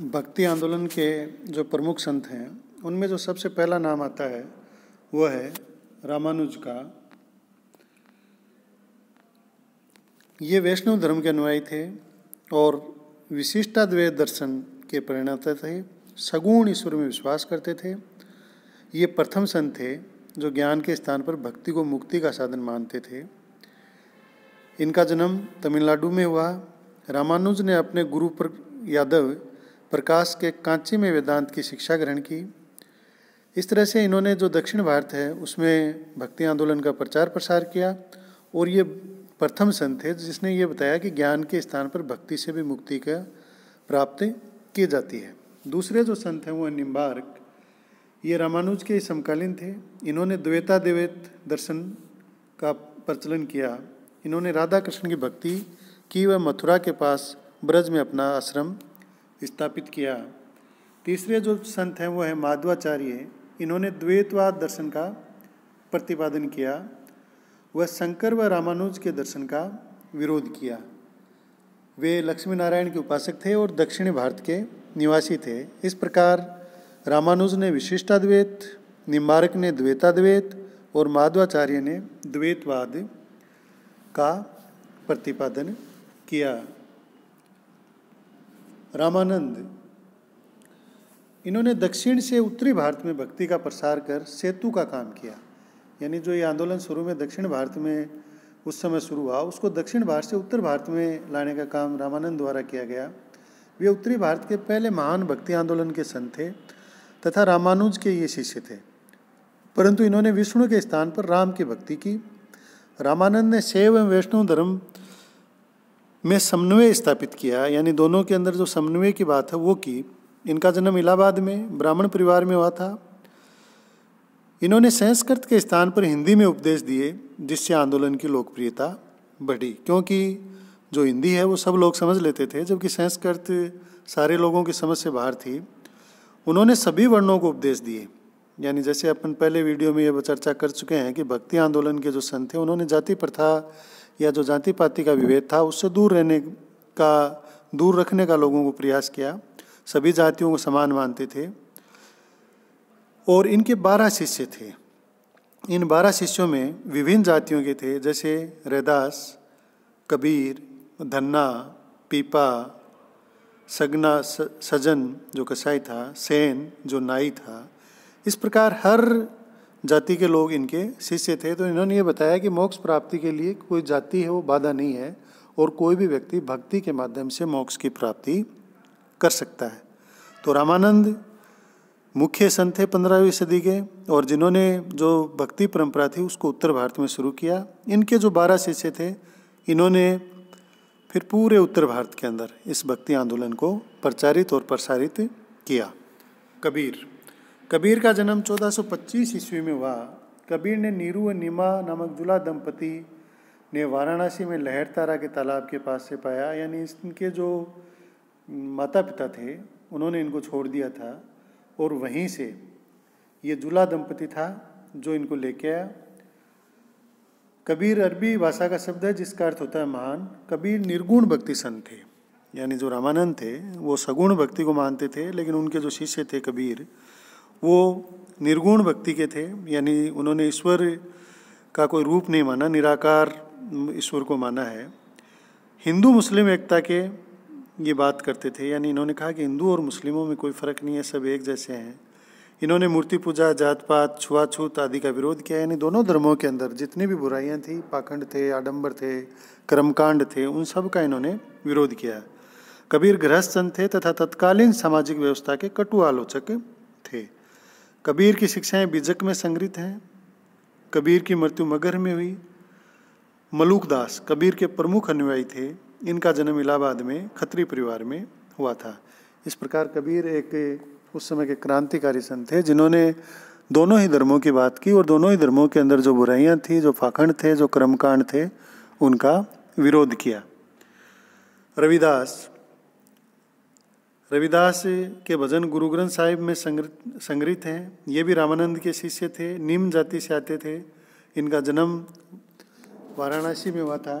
भक्ति आंदोलन के जो प्रमुख संत हैं, उनमें जो सबसे पहला नाम आता है वह है रामानुज का। ये वैष्णव धर्म के अनुयायी थे और विशिष्टाद्वैत दर्शन के परिणत थे। सगुण ईश्वर में विश्वास करते थे। ये प्रथम संत थे जो ज्ञान के स्थान पर भक्ति को मुक्ति का साधन मानते थे। इनका जन्म तमिलनाडु में हुआ। रामानुज ने अपने गुरु पर यादव प्रकाश के कांची में वेदांत की शिक्षा ग्रहण की। इस तरह से इन्होंने जो दक्षिण भारत है, उसमें भक्ति आंदोलन का प्रचार प्रसार किया और ये प्रथम संत थे, जिसने ये बताया कि ज्ञान के स्थान पर भक्ति से भी मुक्ति का प्राप्त की जाती है। दूसरे जो संत हैं, वो निम्बार्क ये रामानुज के समकालीन थे। इन्होंने द्वैता द्वैत दर्शन का प्रचलन किया। इन्होंने राधा कृष्ण की भक्ति की व मथुरा के पास ब्रज में अपना आश्रम स्थापित किया। तीसरे जो संत हैं, वो है माधवाचार्य इन्होंने द्वैतवाद दर्शन का प्रतिपादन किया, वह शंकर व रामानुज के दर्शन का विरोध किया। वे लक्ष्मी नारायण के उपासक थे और दक्षिण भारत के निवासी थे। इस प्रकार रामानुज ने विशिष्टाद्वैत, निम्बारक ने द्वैताद्वैत और माधवाचार्य ने द्वैतवाद का प्रतिपादन किया। रामानंद। इन्होंने दक्षिण से उत्तरी भारत में भक्ति का प्रसार कर सेतु का काम किया। यानी जो ये आंदोलन शुरू में दक्षिण भारत में उस समय शुरू हुआ, उसको दक्षिण भारत से उत्तर भारत में लाने का काम रामानंद द्वारा किया गया। वे उत्तरी भारत के पहले महान भक्ति आंदोलन के संत थे तथा रामानुज के ये शिष्य थे। परंतु इन्होंने विष्णु के स्थान पर राम की भक्ति की। रामानंद ने शैव एवं वैष्णव धर्म में समन्वय स्थापित किया, यानी दोनों के अंदर जो समन्वय की बात है वो की। इनका जन्म इलाहाबाद में, ब्राह्मण परिवार में हुआ था। इन्होंने संस्कृत के स्थान पर हिंदी में उपदेश दिए, जिससे आंदोलन की लोकप्रियता बढ़ी। क्योंकि जो हिंदी है, वो सब लोग समझ लेते थे, जबकि संस्कृत सारे लोगों की समझ से बाहर थी। उन्होंने सभी वर्णों को उपदेश दिए। यानी जैसे अपन पहले वीडियो में ये चर्चा कर चुके हैं कि भक्ति आंदोलन के जो संत थे, उन्होंने जाति प्रथा या जो जाति पाति का विभेद था, उससे दूर रहने का, दूर रखने का लोगों को प्रयास किया। सभी जातियों को समान मानते थे और इनके बारह शिष्य थे। इन बारह शिष्यों में विभिन्न जातियों के थे, जैसे रैदास, कबीर, धन्ना, पीपा, सगना सजन, जो कसाई था, सेन, जो नाई था। इस प्रकार हर जाति के लोग इनके शिष्य थे तो इन्होंने ये बताया कि मोक्ष प्राप्ति के लिए कोई जाति है, वो बाधा नहीं है और कोई भी व्यक्ति भक्ति के माध्यम से मोक्ष की प्राप्ति कर सकता है। तो रामानंद मुख्य संत थे पंद्रहवीं सदी के और जिन्होंने जो भक्ति परंपरा थी उसको उत्तर भारत में शुरू किया। इनके जो बारह शिष्य थे, इन्होंने फिर पूरे उत्तर भारत के अंदर इस भक्ति आंदोलन को प्रचारित और प्रसारित किया। कबीर। कबीर का जन्म 1425 ईस्वी में हुआ। कबीर ने नीरू व नीमा नामक जुला दंपति ने वाराणसी में लहर तारा के तालाब के पास से पाया। यानी इनके जो माता पिता थे, उन्होंने इनको छोड़ दिया था और वहीं से ये जुला दंपति था जो इनको लेके आया। कबीर अरबी भाषा का शब्द है, जिसका अर्थ होता है महान। कबीर निर्गुण भक्ति संत थे। यानी जो रामानंद थे, वो सगुण भक्ति को मानते थे, लेकिन उनके जो शिष्य थे कबीर वो निर्गुण भक्ति के थे, यानी उन्होंने ईश्वर का कोई रूप नहीं माना, निराकार ईश्वर को माना है। हिंदू मुस्लिम एकता के ये बात करते थे, यानी इन्होंने कहा कि हिंदू और मुस्लिमों में कोई फ़र्क नहीं है, सब एक जैसे हैं। इन्होंने मूर्ति पूजा जात पात छुआछूत आदि का विरोध किया, यानी दोनों धर्मों के अंदर जितनी भी बुराइयाँ थी, पाखंड थे, आडंबर थे, कर्मकांड थे, उन सब का इन्होंने विरोध किया। कबीर गृहस्थ थे तथा तत्कालीन सामाजिक व्यवस्था के कटु आलोचक कबीर की शिक्षाएँ बीजक में संग्रहित हैं। कबीर की मृत्यु मगर में हुई। मलूक दास कबीर के प्रमुख अनुयायी थे। इनका जन्म इलाहाबाद में, खत्री परिवार में हुआ था। इस प्रकार कबीर एक उस समय के क्रांतिकारी संत थे, जिन्होंने दोनों ही धर्मों की बात की और दोनों ही धर्मों के अंदर जो बुराइयाँ थी, जो फाखंड थे, जो कर्मकांड थे, उनका विरोध किया। रविदास रविदास के भजन गुरु ग्रंथ साहिब में संग्रहित हैं। ये भी रामानंद के शिष्य थे निम्न जाति से आते थे। इनका जन्म वाराणसी में हुआ था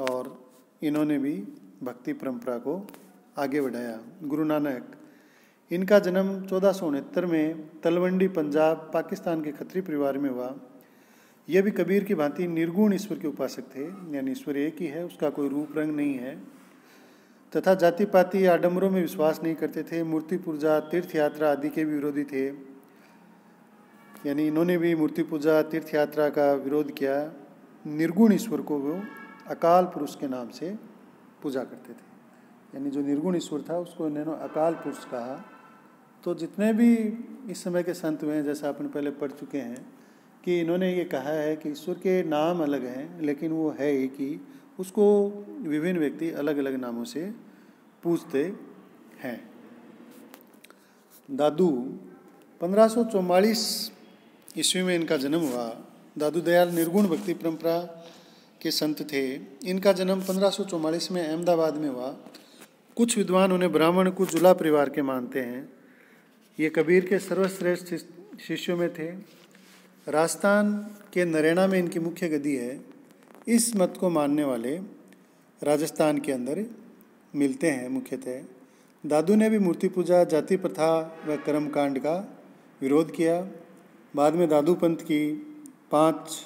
और इन्होंने भी भक्ति परंपरा को आगे बढ़ाया। गुरु नानक, इनका जन्म चौदह में तलवंडी, पंजाब, पाकिस्तान के खत्री परिवार में हुआ। यह भी कबीर की भांति निर्गुण ईश्वर के उपासक थे, यानी ईश्वर एक ही है, उसका कोई रूप, रंग नहीं है। तथा जाति पाति आडम्बरों में विश्वास नहीं करते थे, मूर्ति पूजा तीर्थ यात्रा आदि के भी विरोधी थे। यानी इन्होंने भी मूर्ति पूजा तीर्थ यात्रा का विरोध किया। निर्गुण ईश्वर को वो अकाल पुरुष के नाम से पूजा करते थे। यानी जो निर्गुण ईश्वर था, उसको इन्होंने अकाल पुरुष कहा। तो जितने भी इस समय के संत हुए हैं, जैसा अपन पहले पढ़ चुके हैं, कि इन्होंने ये कहा है कि ईश्वर के नाम अलग हैं, लेकिन वो है ही। कि उसको विभिन्न व्यक्ति अलग अलग नामों से पूछते हैं। दादू, पंद्रह ईस्वी में इनका जन्म हुआ। दादू दयाल निर्गुण भक्ति परंपरा के संत थे। इनका जन्म पंद्रह में अहमदाबाद में हुआ। कुछ विद्वान उन्हें ब्राह्मण कुछ जुला परिवार के मानते हैं। ये कबीर के सर्वश्रेष्ठ शिष्यों में थे। राजस्थान के नरेना में इनकी मुख्य गति है। इस मत को मानने वाले राजस्थान के अंदर मिलते हैं मुख्यतः। दादू ने भी मूर्ति पूजा, जाति प्रथा व कर्मकांड का विरोध किया। बाद में दादू पंथ की पाँच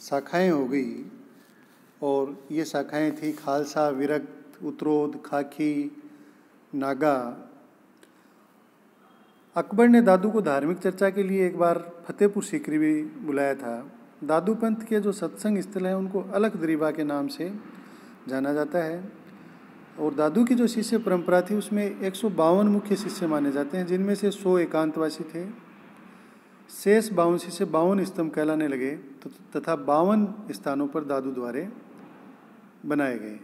शाखाएँ हो गई और ये शाखाएँ थी खालसा, विरक्त उत्तरोध खाकी, नागा। अकबर ने दादू को धार्मिक चर्चा के लिए एक बार फतेहपुर सीकरी भी बुलाया था। दादू पंथ के जो सत्संग स्थल हैं, उनको अलग दरीबा के नाम से जाना जाता है। और दादू की जो शिष्य परंपरा थी, उसमें एक सौ बावन मुख्य शिष्य माने जाते हैं, जिनमें से सौ एकांतवासी थे। शेष बावन शिष्य बावन स्तंभ कहलाने लगे तो तथा बावन स्थानों पर दादू द्वारे बनाए गए।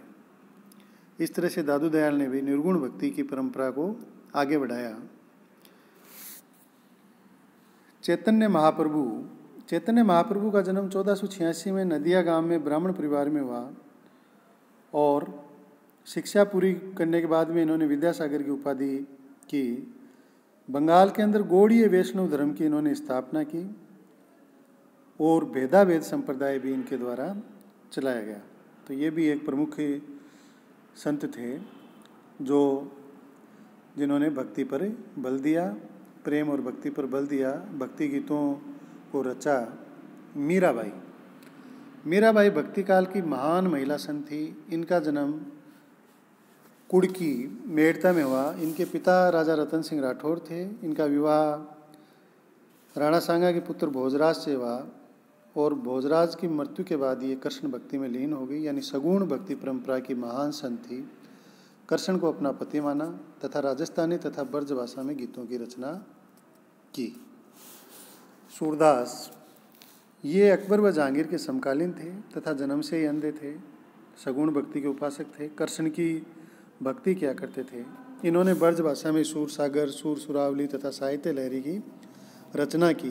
इस तरह से दादू दयाल ने भी निर्गुण भक्ति की परंपरा को आगे बढ़ाया। चैतन्य महाप्रभु चैतन्य महाप्रभु का जन्म चौदह में नदिया गाँव में ब्राह्मण परिवार में हुआ और शिक्षा पूरी करने के बाद में इन्होंने विद्यासागर की उपाधि की। बंगाल के अंदर गौड़ीय वैष्णव धर्म की इन्होंने स्थापना की और भेदाभेद संप्रदाय भी इनके द्वारा चलाया गया। तो ये भी एक प्रमुख संत थे जो जिन्होंने भक्ति पर बल दिया, प्रेम और भक्ति पर बल दिया। भक्ति गीतों को रचा मीराबाई। मीराबाई भक्ति काल की महान महिला संत थी। इनका जन्म कुड़की मेड़ता में हुआ। इनके पिता राजा रतन सिंह राठौर थे। इनका विवाह राणा सांगा के पुत्र भोजराज से हुआ और भोजराज की मृत्यु के बाद ये कृष्ण भक्ति में लीन हो गई, यानी सगुण भक्ति परंपरा की महान संत थी। कृष्ण को अपना पति माना तथा राजस्थानी तथा ब्रज भाषा में गीतों की रचना की। सूरदास, ये अकबर व जहांगीर के समकालीन थे तथा जन्म से ही अंधे थे, सगुण भक्ति के उपासक थे कृष्ण की भक्ति किया करते थे। इन्होंने ब्रज भाषा में सूर सागर, सूर सुरावली तथा साहित्य लहरी की रचना की।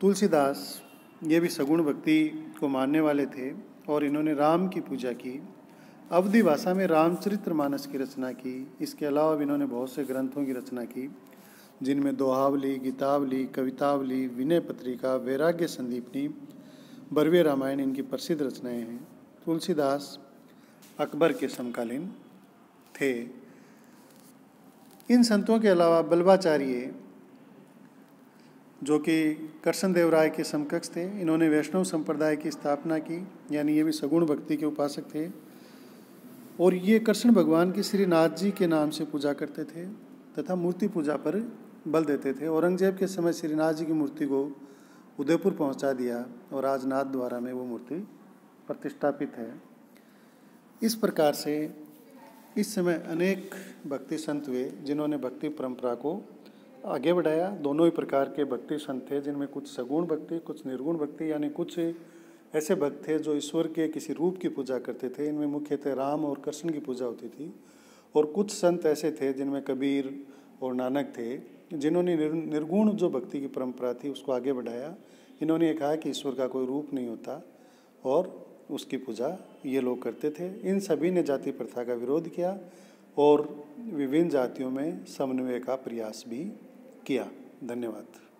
तुलसीदास, ये भी सगुण भक्ति को मानने वाले थे और इन्होंने राम की पूजा की, अवधि भाषा में रामचरित्र मानस की रचना की। इसके अलावा भी इन्होंने बहुत से ग्रंथों की रचना की। जिनमें दोहावली, गीतावली, कवितावली, विनय पत्रिका, वैराग्य संदीपनी, बरवे रामायण इनकी प्रसिद्ध रचनाएँ हैं। तुलसीदास अकबर के समकालीन थे। इन संतों के अलावा बल्बाचार्य जो कि कृष्ण देव राय के समकक्ष थे, इन्होंने वैष्णव संप्रदाय की स्थापना की, यानी ये भी सगुण भक्ति के उपासक थे। और ये कृष्ण भगवान के श्रीनाथ जी के नाम से पूजा करते थे, तथा मूर्ति पूजा पर बल देते थे। औरंगज़ेब के समय श्रीनाथ जी की मूर्ति को उदयपुर पहुँचा दिया और आज द्वारा में वो मूर्ति प्रतिष्ठापित है। इस प्रकार से इस समय अनेक भक्ति संत हुए, जिन्होंने भक्ति परंपरा को आगे बढ़ाया। दोनों ही प्रकार के भक्ति संत थे, जिनमें कुछ सगुण भक्ति, कुछ निर्गुण भक्ति, यानी कुछ ऐसे भक्त थे जो ईश्वर के किसी रूप की पूजा करते थे। इनमें मुख्यतः राम और कृष्ण की पूजा होती थी और कुछ संत ऐसे थे जिनमें कबीर और नानक थे। जिन्होंने निर्गुण जो भक्ति की परंपरा थी, उसको आगे बढ़ाया। इन्होंने ये कहा कि ईश्वर का कोई रूप नहीं होता और उसकी पूजा ये लोग करते थे। इन सभी ने जाति प्रथा का विरोध किया और विभिन्न जातियों में समन्वय का प्रयास भी किया। धन्यवाद।